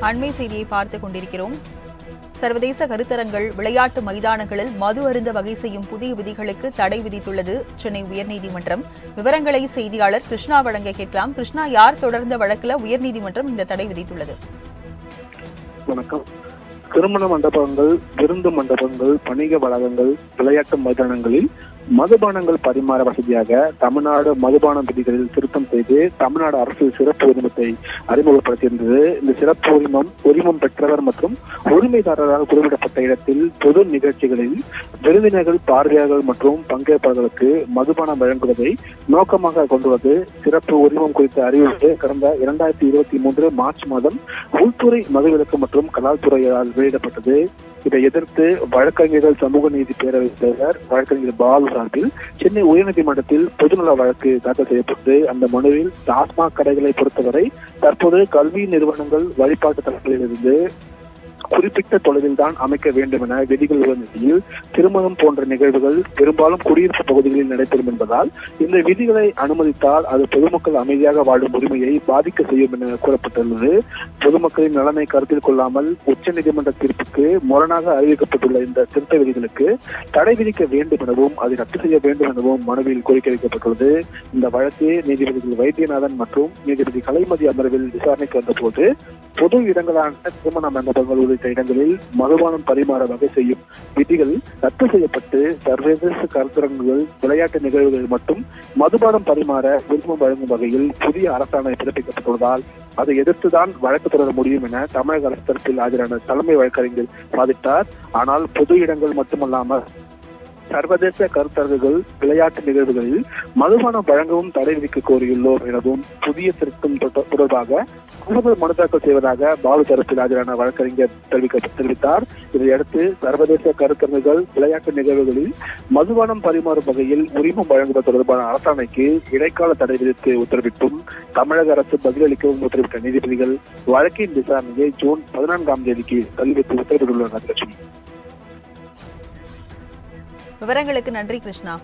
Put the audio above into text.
அண்மை செய்தியை பார்த்துக் கொண்டிருக்கிறோம். சர்வதேச கருத்தரங்கள் விளையாட்டு மைதானங்களில் மது அருந்த வகை செய்யும் புதிய விதிகளுக்கு தடை விதித்துள்ளது சென்னை உயர்நீதிமன்றம். விவரங்களை செய்தியாளர் கிருஷ்ணா வழங்க கேட்கலாம். கிருஷ்ணா யார் தொடர்ந்த வழக்குல உயர்நீதிமன்றம் இந்த தடை விதித்துள்ளது? வணக்கம். திருமண மண்டபங்கள் விருந்து மண்டபங்கள் வணிக வளாகங்கள் விளையாட்டு மைதானங்களில் மதுபானங்கள் பரிமாற வசதியாக தமிழ்நாடு மதுபான விதிகளில் திருத்தம் செய்து தமிழ்நாடு அரசு சிறப்பு உரிமத்தை அறிமுகப்படுத்தியிருந்தது. இந்த சிறப்பு உரிமம் உரிமம் பெற்றவர் மற்றும் உரிமைதாரரால் குறிப்பிடப்பட்ட இடத்தில் பொது நிகழ்ச்சிகளில் விருந்தினர்கள் பார்வையாளர்கள் மற்றும் பங்கேற்பாளர்களுக்கு மதுபானம் வழங்குவதை நோக்கமாக கொண்டுள்ளது சிறப்பு உரிமம் குறித்த அறிவிப்பு கடந்த இரண்டாயிரத்தி இருபத்தி மூன்று மார்ச் மாதம் உள்துறை மதுவிலக்கு மற்றும் கலால்துறையால் வெளியிடப்பட்டது. இதை எதிர்த்து வழக்கறிஞர்கள் சமூக நீதி பேரவைத் தலைவர் வழக்கறிஞர் பாலு சார்பில் சென்னை உயர்நீதிமன்றத்தில் பொதுநல வழக்கு தாக்கல் செய்யப்பட்டு அந்த மனுவில் டாஸ்மாக் கடைகளை பொறுத்தவரை தற்போது கல்வி நிறுவனங்கள் வழிபாட்டு தளங்களிலிருந்து குறிப்பிட்ட தொலைவில் தான் அமைக்க வேண்டும் என விதிகள் உள்ள நிலையில் திருமணம் போன்ற நிகழ்வுகள் பெரும்பாலும் குடியிருப்பு பகுதிகளில் நடைபெறும் என்பதால் இந்த விதிகளை அனுமதித்தால் அது பொதுமக்கள் அமைதியாக வாழும் உரிமையை பாதிக்க செய்யும் என கூறப்பட்டுள்ளது. பொதுமக்களின் நலனை கருத்தில் கொள்ளாமல் உச்சநீதிமன்ற தீர்ப்புக்கு முரணாக அறிவிக்கப்பட்டுள்ள இந்த திருத்த விதிகளுக்கு தடை விதிக்க வேண்டும் எனவும் அதை ரத்து செய்ய வேண்டும் எனவும் மனுவில் கோரிக்கை வைக்கப்பட்டுள்ளது. இந்த வழக்கு நீதிபதிகள் வைத்தியநாதன் மற்றும் நீதிபதி கலைமதி அமர்வில் விசாரணைக்கு வந்தபோது பொது இடங்களான திருமண மண்டபங்கள் உள்ளிட்ட இடங்களில் மதுபானம் பரிமாற வகை செய்யும் விதிகள் ரத்து செய்யப்பட்டு சர்வதேச கருத்தரங்குகள் விளையாட்டு நிகழ்வுகள் மட்டும் மதுபானம் பரிமாற உரிமம் வழங்கும் வகையில் புதிய அரசாணை பிறப்பிக்கப்பட்டுள்ளதால் அதை எதிர்த்துதான் வழக்கு தொடர முடியும் என தமிழக அரசு தரப்பில் ஆஜரான தலைமை வழக்கறிஞர் வாதிட்டார். ஆனால் பொது இடங்கள் மட்டுமல்லாமல் சர்வதேச கருத்தரங்குகள் விளையாட்டு நிகழ்வுகளில் மதுபானம் வழங்கவும் தடை விதிக்க கோரியுள்ளோம் எனவும் புதிய திருத்தம் தொடர்பாக கூடுதல் மனு தாக்கல் செய்வதாக பாலு தரப்பில் ஆஜரான வழக்கறிஞர் தெரிவிக்க தெரிவித்தார். இதையடுத்து சர்வதேச கருத்தரங்குகள் விளையாட்டு நிகழ்வுகளில் மதுபானம் பரிமாறும் வகையில் உரிமம் வழங்குவது தொடர்பான அரசாணைக்கு இடைக்கால தடை விதித்து உத்தரவிட்டும் தமிழக அரசு பதிலளிக்கவும் உத்தரவிட்ட நீதிபதிகள் வழக்கின் விசாரணையை ஜூன் பதினான்காம் தேதிக்கு தள்ளி வைத்து உத்தரவிட்டுள்ளனர். லட்சுமி விவரங்களுக்கு நன்றி கிருஷ்ணா.